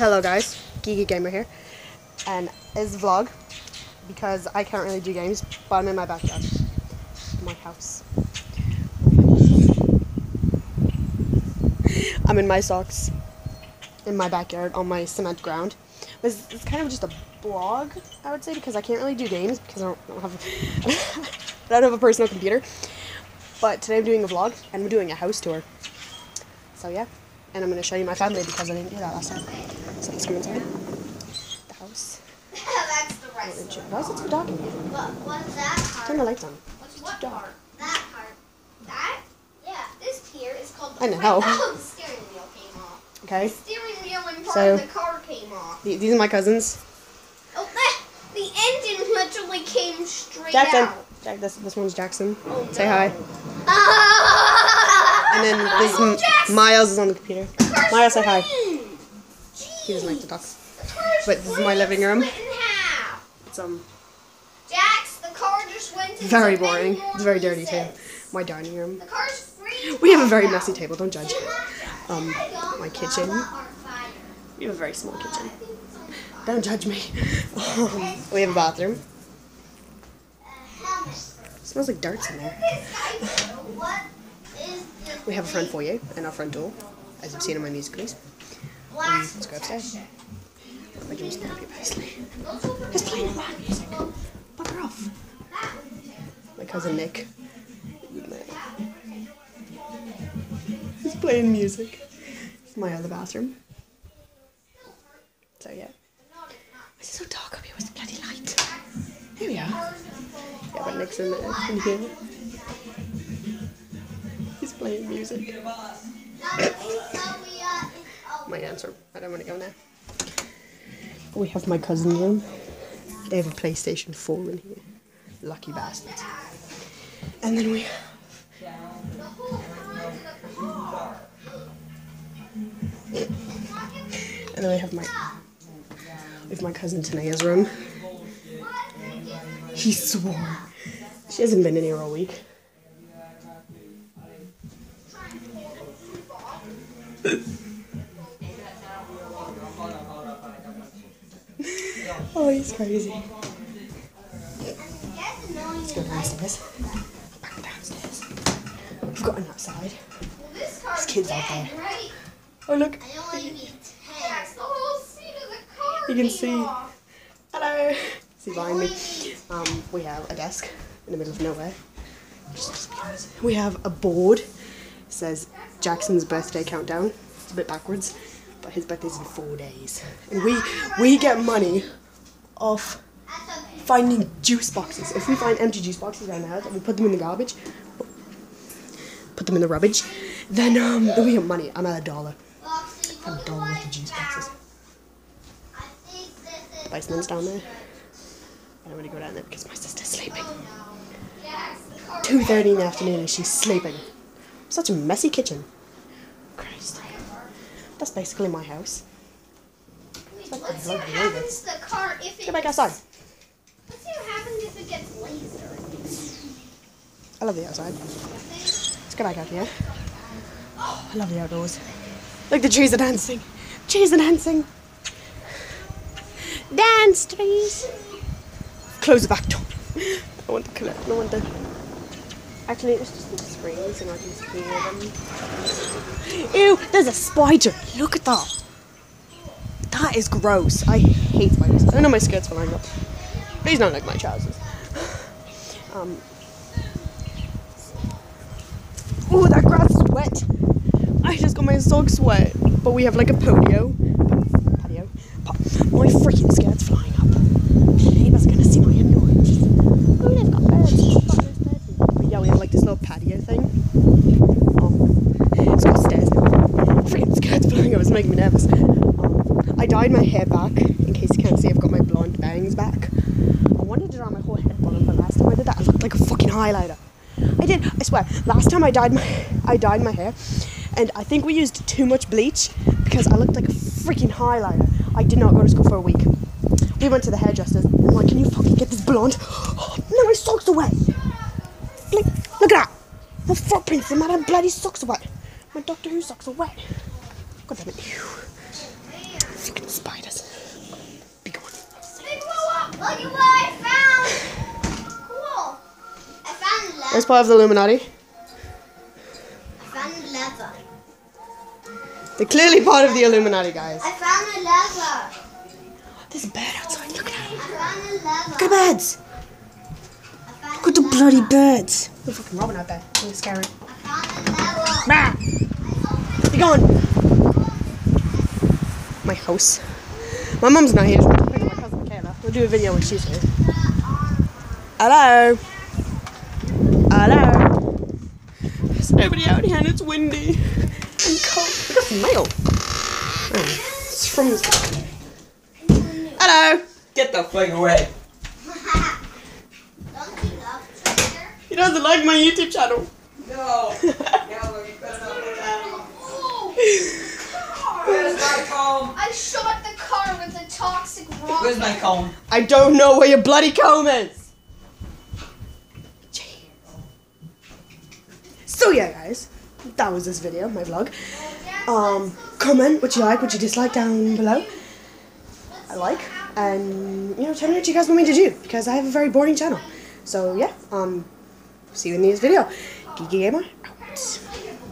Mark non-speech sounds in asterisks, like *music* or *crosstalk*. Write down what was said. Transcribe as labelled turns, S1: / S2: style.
S1: Hello guys, Geeky Gamer here, and it's a vlog because I can't really do games, but I'm in my backyard, my house. I'm in my socks, in my backyard on my cement ground. It's, it's kind of just a blog, I would say, because I can't really do games because I don't, I don't have, *laughs* I don't have a personal computer. But today I'm doing a vlog and I'm doing a house tour. So yeah, and I'm gonna show you my family because I didn't do that last time. So let's go the house.
S2: That's the
S1: Oh,
S2: rest it.
S1: Why is it so dark in here?
S2: What, what's that part?
S1: Turn the lights on.
S2: What's what
S1: dark.
S2: part? That part. That? Yeah, this here is called the
S1: I know.
S2: Oh, the steering wheel came off.
S1: Okay.
S2: The steering wheel and part
S1: So-
S2: of the car came off.
S1: The- These are my cousins.
S2: Oh, that, the engine literally came straight
S1: Jackson.
S2: out.
S1: Jack, this this one's Jackson.
S2: Oh,
S1: Say
S2: no.
S1: hi.
S2: Ah!
S1: And then this
S2: Oh,
S1: Miles is on the computer. Miles, say hi. He doesn't like to talk. But this is my living room.
S2: split in half.
S1: It's um
S2: Jax, the car just went
S1: very boring. It's very dirty too. My dining room.
S2: The car's free.
S1: We have a very messy table. Don't judge. Um,
S2: Um,
S1: my kitchen. We have a very small kitchen. Don't judge me. *laughs* Um, we have a bathroom. It smells like darts in there. We have a front foyer and our front door, as you've seen in my music videos. Let's go upstairs. My dreams can't be Paisley. He's playing loud music. Bugger off. My cousin Nick. He's playing music. My other bathroom. So yeah. Why is it so dark up here? Where's the bloody light? Here we are. Yeah, but Nick's in there. In here. He's playing music. *coughs* *coughs* My answer. I don't want to go now. We have my cousin's room. They have a PlayStation 4 in here. Lucky bastards. And then we and then we have my we have my cousin Tanea's room. He swore. She hasn't been in here all week. Oh, he's crazy. Let's go downstairs. Back downstairs. We've got an outside.
S2: This
S1: kid's out there. Oh look. You can see- hello. See behind me. Um, we have a desk in the middle of nowhere. We have a board. It says Jackson's birthday countdown. It's a bit backwards, but his birthday's in four days, and we we get money
S2: okay.
S1: finding juice boxes. If we find empty juice boxes house and we put them in the garbage, put them in the rubbish, then um we get money. I'm at a dollar. I'm done
S2: at
S1: with the juice boxes. Viceman's down there. I don't want to go down there because my sister's sleeping.
S2: Jax, the car.
S1: 2.30 in the afternoon and she's sleeping. Such a messy kitchen. Christ. That's basically my house.
S2: Wait, Let's
S1: the
S2: see what happens to the car if it.
S1: Get back
S2: gets-
S1: outside.
S2: Let's see what happens if it gets laser.
S1: I love the outside. Let's go back out here. Oh, I love the outdoors. Look, the trees are dancing. Trees are dancing. Dance, trees. Close the back door. I want to collect. I want to. Actually, it's just the screens and I can hear them. Ew, there's a spider. Look at that. That is gross. I hate spiders. I know my skirt's flying up. Please don't like my trousers. Um. Oh, that grass is wet. I just got my socks wet. But we have like a patio. Patio. Pa- My freaking skirt's flying up. The neighbors are gonna see my annoyance. Oh, they've got birds. But yeah, we have like this little patio thing. Um, it's got stairs. Freaking skirt's flying up. It's making me nervous. Dyed my hair back. In case you can't see, I've got my blonde bangs back. I wanted to dye my whole head blonde, but last time I did that, I looked like a fucking highlighter. I did. I swear. Last time I dyed my, I dyed my hair, and I think we used too much bleach because I looked like a freaking highlighter. I did not go to school for a week. We went to the hairdressers. I'm like, can you fucking get this blonde? Oh, *gasps* no, my socks wet. Like, look at that. My footprints and my bloody socks are wet. My Doctor Who socks are wet. God damn it.
S2: Look at what I found. Cool. I found leather.
S1: That's part of the Illuminati.
S2: I found leather.
S1: They're clearly part of the Illuminati, guys.
S2: I found a leather.
S1: There's a bed outside. Look at it.
S2: I found a leather.
S1: Look at the beds.
S2: I found
S1: Look at the
S2: a
S1: bloody
S2: leather.
S1: beds. There's a fucking Robin out there. It's scary.
S2: I found a leather.
S1: Bah!
S2: I opened
S1: Be gone. My house. My mum's not here. We'll do a video when she's here. Hello. Hello. There's nobody out here and it's windy and cold. I got some mail. Oh, it's from. Hello.
S3: Get the fuck away.
S2: You love Twitter?
S1: He doesn't like my YouTube channel.
S3: No. no, you better not look at me. Where's my comb?
S2: I shot the car with a toxic rock.
S3: Where's my comb?
S1: I don't know where your bloody comb is. Jeez. So yeah, guys, that was this video, my vlog. Um, comment what you like, what you dislike down below. I like, and you know, tell me what you guys want me to do because I have a very boring channel. So yeah, um, see you in the next video. Geeky Gamer out.